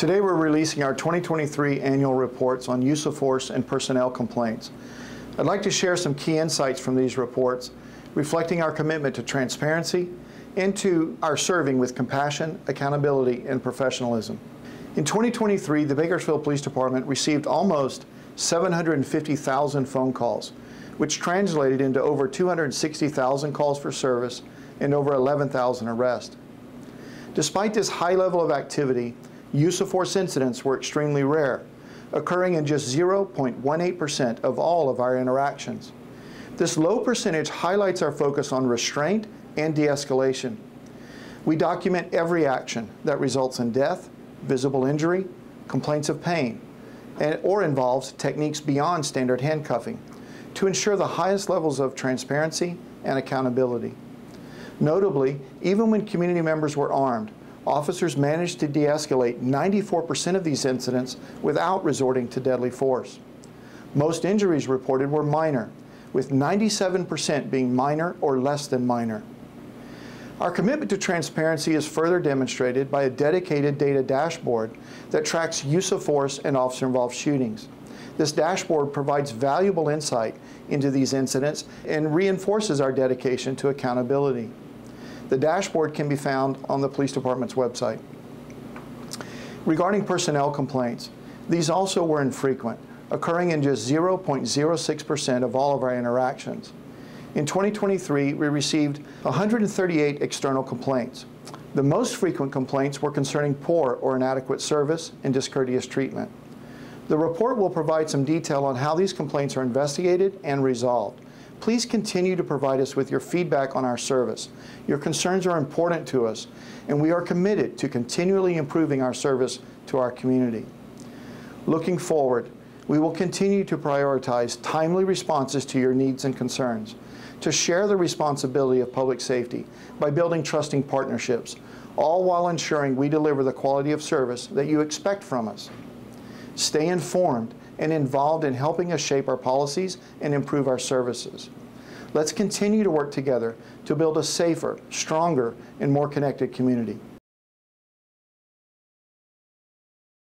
Today we're releasing our 2023 annual reports on use of force and personnel complaints. I'd like to share some key insights from these reports, reflecting our commitment to transparency and to our serving with compassion, accountability, and professionalism. In 2023, the Bakersfield Police Department received almost 750,000 phone calls, which translated into over 260,000 calls for service and over 11,000 arrests. Despite this high level of activity, use of force incidents were extremely rare, occurring in just 0.18% of all of our interactions. This low percentage highlights our focus on restraint and de-escalation. We document every action that results in death, visible injury, complaints of pain, and, or involves techniques beyond standard handcuffing to ensure the highest levels of transparency and accountability. Notably, even when community members were armed, officers managed to de-escalate 94% of these incidents without resorting to deadly force. Most injuries reported were minor, with 97% being minor or less than minor. Our commitment to transparency is further demonstrated by a dedicated data dashboard that tracks use of force and officer-involved shootings. This dashboard provides valuable insight into these incidents and reinforces our dedication to accountability. The dashboard can be found on the police department's website. Regarding personnel complaints, these also were infrequent, occurring in just 0.06% of all of our interactions. In 2023, we received 138 external complaints. The most frequent complaints were concerning poor or inadequate service and discourteous treatment. The report will provide some detail on how these complaints are investigated and resolved. Please continue to provide us with your feedback on our service. Your concerns are important to us, and we are committed to continually improving our service to our community. Looking forward, we will continue to prioritize timely responses to your needs and concerns, to share the responsibility of public safety by building trusting partnerships, all while ensuring we deliver the quality of service that you expect from us stay informed, and involved in helping us shape our policies and improve our services. Let's continue to work together to build a safer, stronger, and more connected community.